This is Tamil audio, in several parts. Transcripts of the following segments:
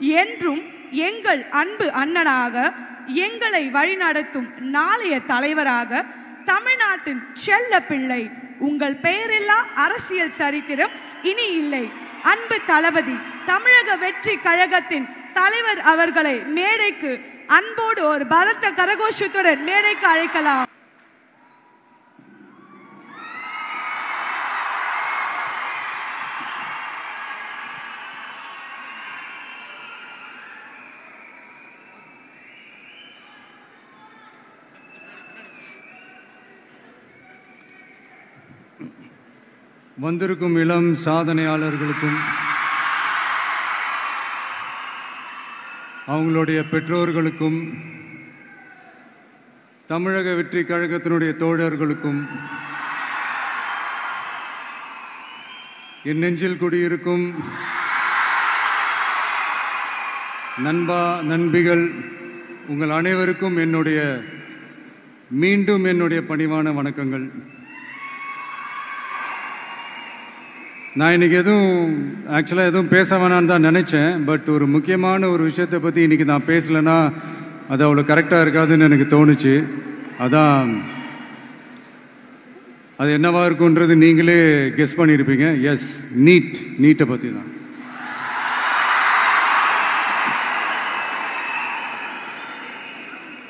என்றும் எங்கள் அன்பு அண்ணனாக எங்களை வழிநடத்தும் நாளைய தலைவராக தமிழ்நாட்டின் செல்ல பிள்ளை உங்கள் பெயரில்லா அரசியல் சரித்திரம் இனி இல்லை. அன்பு தளபதி தமிழக வெற்றி கழகத்தின் தலைவர் அவர்களை மேடைக்கு அன்போடு ஒரு பலத்த கரகோஷத்துடன் மேடைக்கு அழைக்கலாம். வந்திருக்கும் இளம் சாதனையாளர்களுக்கும் அவங்களுடைய பெற்றோர்களுக்கும் தமிழக வெற்றி கழகத்தினுடைய தோழர்களுக்கும் என் நெஞ்சில் குடியிருக்கும் நண்பா நண்பிகள் உங்கள் அனைவருக்கும் என்னுடைய மீண்டும் என்னுடைய பணிவான வணக்கங்கள். நான் இன்னைக்கு எதுவும் ஆக்சுவலாக எதுவும் பேச வேணான்னு தான் நினச்சேன். பட் ஒரு முக்கியமான ஒரு விஷயத்தை பற்றி இன்னைக்கு நான் பேசலைன்னா அது அவ்வளோ கரெக்டாக இருக்காதுன்னு எனக்கு தோணுச்சு. அதான் அது என்னவா இருக்குன்றது நீங்களே கெஸ் பண்ணியிருப்பீங்க எஸ் நீட் நீட்டை பற்றி தான்.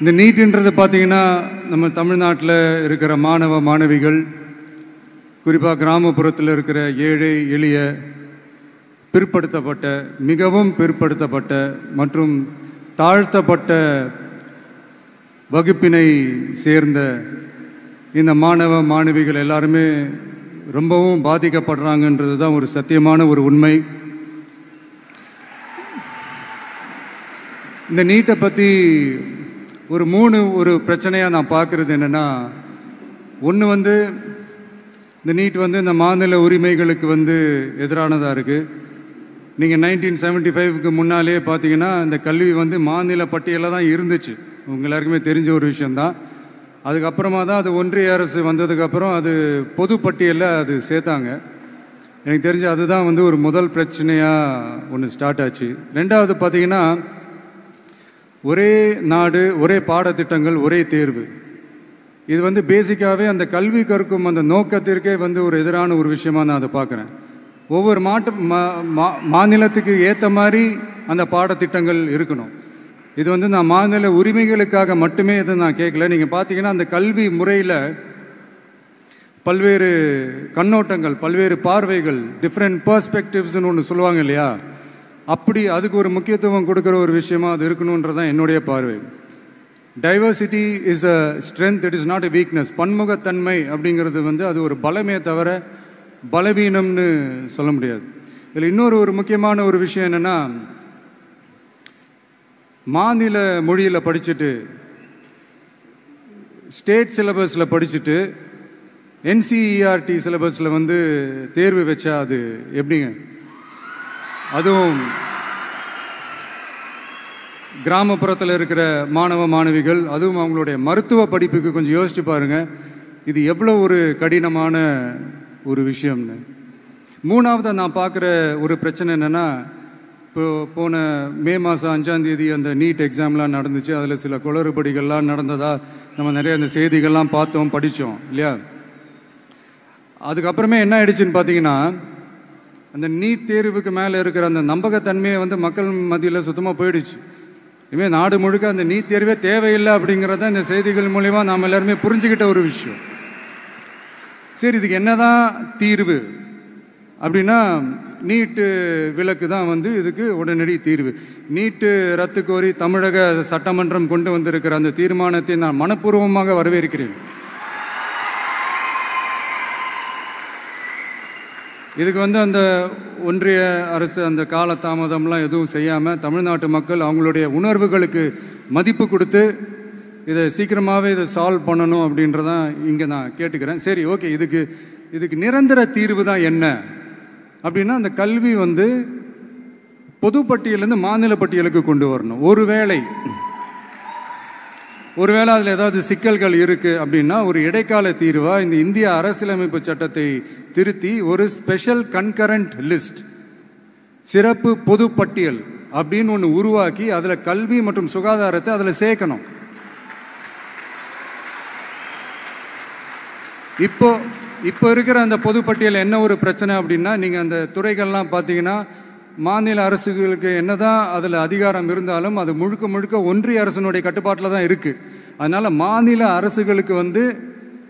இந்த நீட்டுன்றது பார்த்தீங்கன்னா நம்ம தமிழ்நாட்டில் இருக்கிற மாணவ மாணவிகள் குறிப்பாக கிராமப்புறத்தில் இருக்கிற ஏழை எளிய பிற்படுத்தப்பட்ட மிகவும் பிற்படுத்தப்பட்ட மற்றும் தாழ்த்தப்பட்ட வகுப்பினை சேர்ந்த இந்த மாணவ மாணவிகள் எல்லாருமே ரொம்பவும் பாதிக்கப்படுறாங்கன்றது தான் ஒரு சத்தியமான ஒரு உண்மை. இந்த நீட்டை பற்றி ஒரு மூணு ஒரு பிரச்சனையாக நான் பார்க்குறது என்னென்னா ஒன்று வந்து இந்த நீட் வந்து இந்த மாநில உரிமைகளுக்கு வந்து எதிரானதாக இருக்குது நீங்கள் நைன்டீன் செவன்ட்டி ஃபைவ்க்கு முன்னாலே பார்த்தீங்கன்னா இந்த கல்வி வந்து மாநில பட்டியலில் தான் இருந்துச்சு. உங்கள் எல்லாருக்குமே தெரிஞ்ச ஒரு விஷயந்தான் அதுக்கப்புறமா தான் அது ஒன்றிய அரசு வந்ததுக்கப்புறம் அது பொது பட்டியலில் அது சேர்த்தாங்க. எனக்கு தெரிஞ்சு அதுதான் வந்து ஒரு முதல் பிரச்சனையாக ஒன்று ஸ்டார்ட் ஆச்சு. ரெண்டாவது பார்த்தீங்கன்னா ஒரே நாடு ஒரே பாடத்திட்டங்கள் ஒரே தேர்வு. இது வந்து பேசிக்காகவே அந்த கல்வி கற்கும் அந்த நோக்கத்திற்கே வந்து ஒரு எதிரான ஒரு விஷயமா நான் அதை பார்க்குறேன். ஒவ்வொரு மாட்டு மா- மா- மாநிலத்துக்கு ஏற்ற மாதிரி அந்த பாடத்திட்டங்கள் இருக்கணும். இது வந்து நான் மாநில உரிமைகளுக்காக மட்டுமே இதை நான் கேட்கல. நீங்கள் பார்த்தீங்கன்னா அந்த கல்வி முறையில் பல்வேறு கண்ணோட்டங்கள் பல்வேறு பார்வைகள் டிஃப்ரெண்ட் பர்ஸ்பெக்டிவ்ஸ்னு ஒன்று சொல்லுவாங்க இல்லையா? அப்படி அதுக்கு ஒரு முக்கியத்துவம் கொடுக்குற ஒரு விஷயமா அது இருக்கணுன்றது தான் என்னுடைய பார்வை. Diversity is a strength it is not a weakness பன்முகத்தன்மை அப்படிங்கிறது வந்து அது ஒரு பலமே தவிர பலவீனம்னு சொல்ல முடியாது. இதில் இன்னொரு ஒரு முக்கியமான ஒரு விஷயம் என்னென்னா மாநில மொழியில் படிச்சுட்டு ஸ்டேட் சிலபஸில் படிச்சுட்டு என்சிஇஆர்டி சிலபஸில் வந்து தேர்வு வச்சா அது எப்படிங்க? அதுவும் கிராமப்புறத்தில் இருக்கிற மாணவ மாணவிகள் அதுவும் அவங்களுடைய மருத்துவ படிப்புக்கு கொஞ்சம் யோசிச்சு பாருங்கள் இது எவ்வளோ ஒரு கடினமான ஒரு விஷயம்னு. மூணாவது நான் பார்க்குற ஒரு பிரச்சனை என்னென்னா இப்போ போன மே மாதம் அஞ்சாந்தேதி அந்த நீட் எக்ஸாம்லாம் நடந்துச்சு. அதில் சில குளறுபடிகள்லாம் நடந்ததா நம்ம நிறைய அந்த செய்திகள்லாம் பார்த்தோம் படித்தோம் இல்லையா? அதுக்கப்புறமே என்ன ஆயிடுச்சுன்னு பார்த்தீங்கன்னா அந்த நீட் தேர்வுக்கு மேலே இருக்கிற அந்த நம்பகத்தன்மையை வந்து மக்கள் மத்தியில் சுத்தமாக போயிடுச்சு. இனிமேல் நாடு முழுக்க அந்த நீட் தேர்வே தேவையில்லை அப்படிங்கிறத இந்த செய்திகள் மூலிமா நாம் எல்லாருமே புரிஞ்சுக்கிட்ட ஒரு விஷயம். சரி இதுக்கு என்னதான் தீர்வு? அப்படின்னா நீட்டு விலக்கு தான் வந்து இதுக்கு உடனடி தீர்வு. நீட்டு ரத்து கோரி தமிழக சட்டமன்றம் கொண்டு வந்திருக்கிற அந்த தீர்மானத்தை நான் மனப்பூர்வமாக வரவேற்கிறேன். இதுக்கு வந்து அந்த ஒன்றிய அரசு அந்த கால தாமதம்லாம் எதுவும் செய்யாமல் தமிழ்நாட்டு மக்கள் அவங்களுடைய உணர்வுகளுக்கு மதிப்பு கொடுத்து இதை சீக்கிரமாகவே இதை சால்வ் பண்ணணும் அப்படின்றதான் இங்கே நான் கேட்டுக்கிறேன். சரி ஓகே இதுக்கு இதுக்கு நிரந்தர தீர்வு தான் என்ன? அப்படின்னா அந்த கல்வி வந்து பொதுப்பட்டியலேருந்து மாநில பட்டியலுக்கு கொண்டு வரணும். ஒருவேளை ஒருவேளை அதில் ஏதாவது சிக்கல்கள் இருக்குது அப்படின்னா ஒரு இடைக்கால தீர்வாக இந்த இந்திய அரசியலமைப்பு சட்டத்தை திருத்தி ஒரு ஸ்பெஷல் கன்கரண்ட் லிஸ்ட் சிறப்பு பொது பட்டியல் அப்படின்னு ஒன்று உருவாக்கி அதில் கல்வி மற்றும் சுகாதாரத்தை அதில் சேர்க்கணும். இப்போ இப்போ இருக்கிற அந்த பொதுப்பட்டியல் என்ன ஒரு பிரச்சனை அப்படின்னா நீங்கள் அந்த துறைகள்லாம் பார்த்தீங்கன்னா மாநில அரசுகளுக்கு என்னதான் அதில் அதிகாரம் இருந்தாலும் அது முழுக்க முழுக்க ஒன்றிய அரசினுடைய கட்டுப்பாட்டில் தான் இருக்குது அதனால் மாநில அரசுகளுக்கு வந்து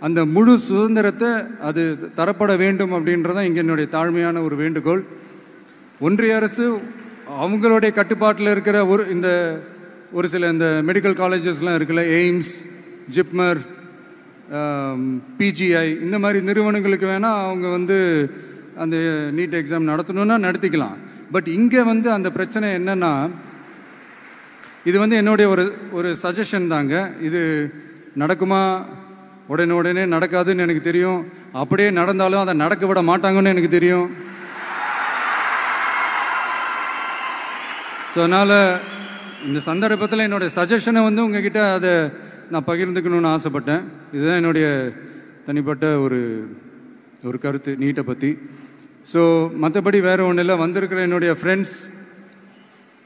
அந்த முழு சுதந்திரத்தை அது தரப்பட வேண்டும் அப்படின்றதான் இங்கே என்னுடைய தாழ்மையான ஒரு வேண்டுகோள். ஒன்றிய அரசு அவங்களுடைய கட்டுப்பாட்டில் இருக்கிற ஒரு இந்த ஒரு சில இந்த மெடிக்கல் காலேஜஸ்லாம் இருக்குல்ல எய்ம்ஸ் ஜிப்மர் பிஜிஐ இந்த மாதிரி நிறுவனங்களுக்கு வேணால் அவங்க வந்து அந்த நீட் எக்ஸாம் நடத்தணுன்னா நடத்திக்கலாம். பட் இங்கே வந்து அந்த பிரச்சனை என்னென்னா இது வந்து என்னுடைய ஒரு ஒரு சஜஷன் தாங்க. இது நடக்குமா? உடனே உடனே நடக்காதுன்னு எனக்கு தெரியும். அப்படியே நடந்தாலும் அதை நடக்க விட மாட்டாங்கன்னு எனக்கு தெரியும். ஸோ அதனால் இந்த சந்தர்ப்பத்தில் என்னுடைய சஜஷனை வந்து உங்ககிட்ட அதை நான் பகிர்ந்துக்கணும்னு ஆசைப்பட்டேன். இதுதான் என்னுடைய தனிப்பட்ட ஒரு ஒரு கருத்து நீட்டை பற்றி ஸோ மற்றபடி வேறு ஒன்றும் இல்லை. வந்திருக்கிற என்னுடைய friends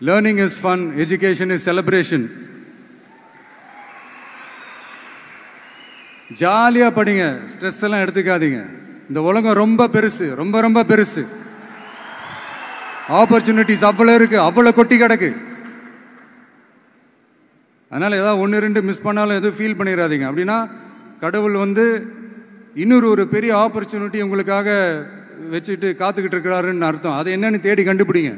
learning is fun education is celebration ஜாலியாக படிங்க. ஸ்ட்ரெஸ் எல்லாம் எடுத்துக்காதீங்க. இந்த உலகம் ரொம்ப பெருசு ரொம்ப ரொம்ப பெருசு. ஆப்பர்ச்சுனிட்டிஸ் அவ்வளோ இருக்குது அவ்வளோ கொட்டி கிடக்கு. அதனால் ஏதாவது ஒன்று ரெண்டு மிஸ் பண்ணாலும் எதுவும் ஃபீல் பண்ணிடாதீங்க அப்படின்னா கடவுள் வந்து இன்னொரு ஒரு பெரிய ஆப்பர்ச்சுனிட்டி உங்களுக்காக வச்சுட்டு காத்துக்கிட்டு இருக்கிறாருன்னு அர்த்தம். அது என்னன்னு தேடி கண்டுபிடிங்க.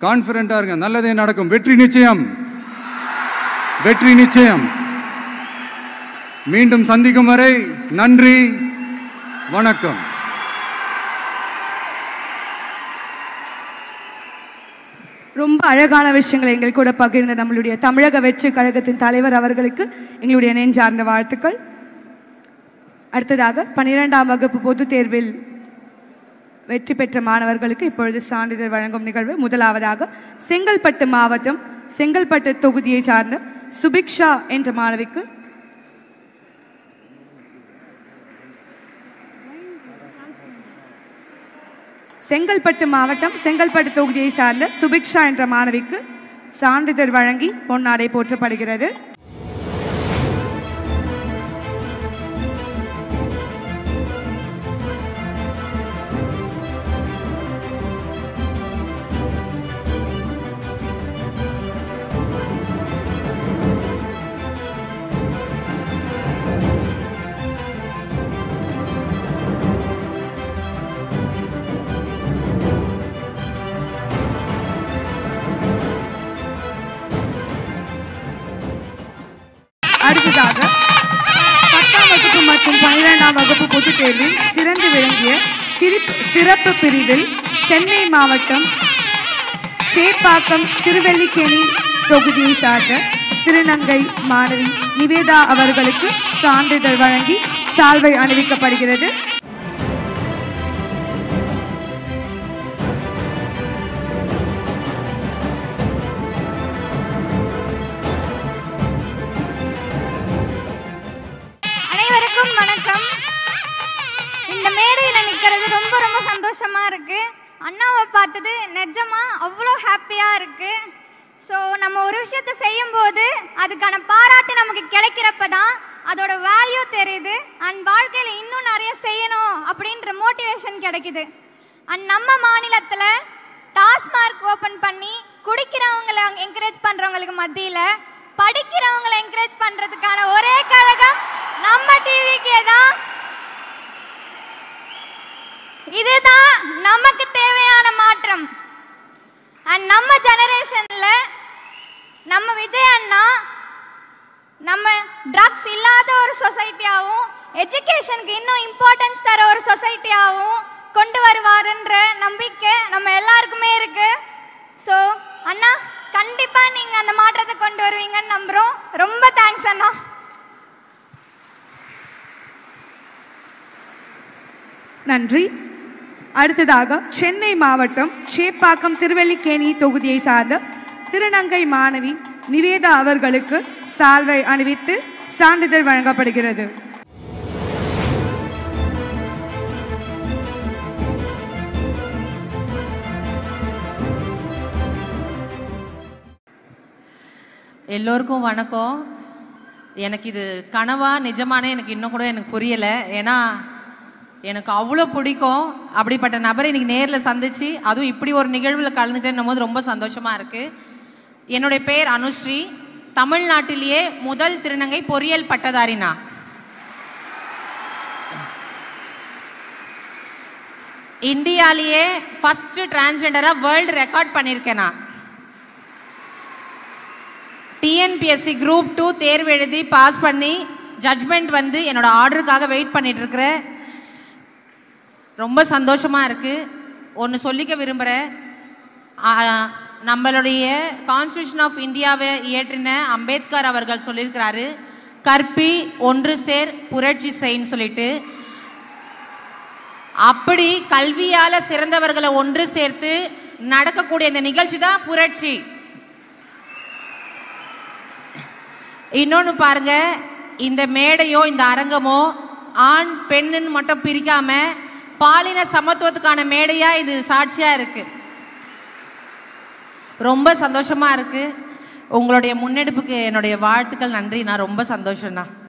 கான்ஃபிடண்டா இருங்க. நல்லதே நடக்கும். வெற்றி நிச்சயம். வெற்றி நிச்சயம். மீண்டும் சந்திக்கும் வரை நன்றி வணக்கம். ரொம்ப அழகான விஷயங்களை எங்கள் கூட பகிர்ந்த நம்மளுடைய தமிழக வெற்றி கழகத்தின் தலைவர் அவர்களுக்கு எங்களுடைய நெஞ்சார்ந்த வாழ்த்துக்கள். அடுத்ததாக பன்னிரெண்டாம் வகுப்பு பொதுத் தேர்வில் வெற்றி பெற்ற மாணவர்களுக்கு இப்பொழுது சான்றிதழ் வழங்கும் நிகழ்வு. முதலாவதாக செங்கல்பட்டு மாவட்டம் செங்கல்பட்டு தொகுதியை சார்ந்த சுபிக்ஷா என்ற மாணவிக்கு செங்கல்பட்டு மாவட்டம் செங்கல்பட்டு தொகுதியை சார்ந்த சுபிக்ஷா என்ற மாணவிக்கு சான்றிதழ் வழங்கி பொன்னாடை போற்றப்படுகிறது. சிறந்து விளங்கிய சிரிப்பு சிறப்பு பிரிவில் சென்னை மாவட்டம் சேப்பாக்கம் திருவல்லிக்கேணி தொகுதியை சார்ந்த திருநங்கை மாணவி நிவேதா அவர்களுக்கு சான்றிதழ் வழங்கி சால்வை அணிவிக்கப்படுகிறது. சந்தோஷமாக இருக்குது அண்ணாவை பார்த்தது நிஜமாக அவ்வளோ ஹாப்பியாக இருக்குது ஸோ நம்ம ஒரு விஷயத்த செய்யும்போது அதுக்கான பாராட்டு நமக்கு கிடைக்கிறப்ப தான் அதோட வேல்யூ தெரியுது. அண்ட் வாழ்க்கையில் இன்னும் நிறைய செய்யணும் அப்படின்ற மோட்டிவேஷன் கிடைக்குது. அண்ட் நம்ம மாநிலத்தில் டாஸ்மார்க் ஓப்பன் பண்ணி குடிக்கிறவங்களை என்கரேஜ் பண்ணுறவங்களுக்கு மத்தியில் படிக்கிறவங்களை என்கரேஜ் பண்ணுறதுக்கான ஒரே கழகம் நம்ம டிவிக்கே தான். இதுதான் நமக்கு தேவையான மாற்றம். அண்ட் நம்ம ஜெனரேஷன்ல நம்ம விஜய் அண்ணா நம்ம ட்ரக்ஸ் இல்லாத ஒரு சொசைட்டியாகவும் எஜுகேஷனுக்கு இன்னும் இம்பார்ட்டன்ஸ் தர ஒரு சொசைட்டியாகவும் கொண்டு வருவாருன்ற நம்பிக்கை நம்ம எல்லாருக்குமே இருக்கு. ஸோ அண்ணா கண்டிப்பாக நீங்கள் அந்த மாற்றத்தை கொண்டு வருவீங்கன்னு நம்புகிறோம் ரொம்ப தேங்க்ஸ் அண்ணா. நன்றி. அடுத்ததாக சென்னை மாவட்டம் சேப்பாக்கம் திருவல்லிக்கேணி தொகுதியை சார்ந்த திருநங்கை மாணவி நிவேதா அவர்களுக்கு சால்வை அணிவித்து சான்றிதழ் வழங்கப்படுகிறது. எல்லோருக்கும் வணக்கம். எனக்கு இது கனவா நிஜமானே எனக்கு இன்னும் கூட எனக்கு புரியலை. ஏன்னா எனக்கு அவ்வளோ பிடிக்கும். அப்படிப்பட்ட நபரை இன்னைக்கு நேரில் சந்திச்சு அதுவும் இப்படி ஒரு நிகழ்வில் கலந்துட்டேன்னும் போது ரொம்ப சந்தோஷமாக இருக்குது என்னுடைய பேர் அனுஸ்ரீ. தமிழ்நாட்டிலேயே முதல் திருநங்கை பொறியியல் பட்டதாரினா. இந்தியாலேயே ஃபஸ்ட்டு டிரான்ஸ்ஜெண்டராக வேர்ல்டு ரெக்கார்ட் பண்ணியிருக்கேன் நான். டிஎன்பிஎஸ்சி குரூப் டூ தேர்வு எழுதி பாஸ் பண்ணி ஜட்மெண்ட் வந்து என்னோட ஆர்டருக்காக வெயிட் பண்ணிட்டு இருக்கிறேன். ரொம்ப சந்தோஷமாக இருக்குது ஒன்று சொல்லிக்க விரும்புகிறேன் நம்மளுடைய கான்ஸ்டியூஷன் ஆஃப் இந்தியாவை இயற்றின அம்பேத்கர் அவர்கள் சொல்லியிருக்கிறாரு கற்பி ஒன்று சேர் புரட்சி செய்ன்னு சொல்லிட்டு. அப்படி கல்வியால் சிறந்தவர்களை ஒன்று சேர்த்து நடக்கக்கூடிய இந்த நிகழ்ச்சி தான் புரட்சி. இன்னொன்று பாருங்க இந்த மேடையோ இந்த அரங்கமோ ஆண் பெண்ணுன்னு மட்டும் பிரிக்காமல் பாலின சமத்துவத்துக்கான மேடையா இது சாட்சியா இருக்கு. ரொம்ப சந்தோஷமா இருக்கு. உங்களுடைய முன்னெடுப்புக்கு என்னுடைய வாழ்த்துக்கள் நன்றி. நான் ரொம்ப சந்தோஷம்ண்ணா.